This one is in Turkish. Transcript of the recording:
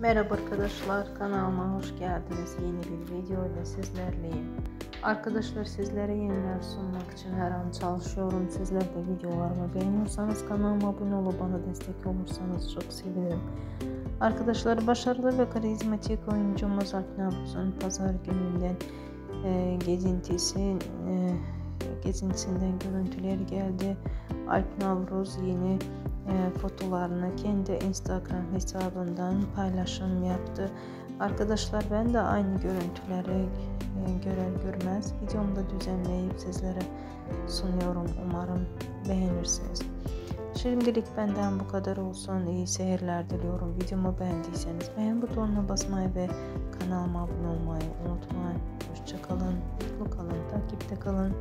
Merhaba arkadaşlar kanalıma hoş geldiniz. Yeni bir video ile sizlerleyim. Arkadaşlar sizlere yeniler sunmak için her an çalışıyorum. Sizler de videolarımı beğeniyorsanız kanalıma abone olup bana destek olursanız çok sevinirim. Arkadaşlar başarılı ve karizmatik oyuncumuz Alp Navruz'un pazar gününden e, gezintisi e, gezintisinden görüntüler geldi. Alp Navruz yeni fotolarını kendi Instagram hesabından paylaşım yaptı. Arkadaşlar ben de aynı görüntüleri e, görer görmez videomda düzenleyip sizlere sunuyorum. Umarım beğenirsiniz. Şimdilik benden bu kadar olsun. İyi seyirler diliyorum. Videomu beğendiyseniz beğen butonuna basmayı ve kanalıma abone olmayı unutmayın. Hoşçakalın, mutlu kalın, takipte kalın.